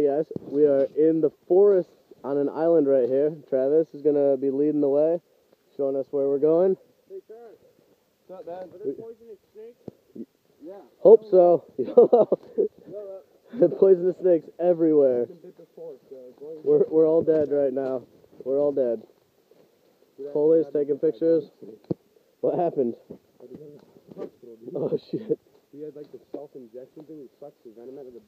Hey guys, we are in the forest on an island right here. Travis is gonna be leading the way, showing us where we're going. Hey, Travis. Not bad. Are there poisonous snakes? Yeah. Hope so. the Poisonous snakes everywhere. We're we're all dead right now. We're all dead. Coley's taking pictures. What happened? Oh shit. He had like the self-injection thing. He sucks the venom out of the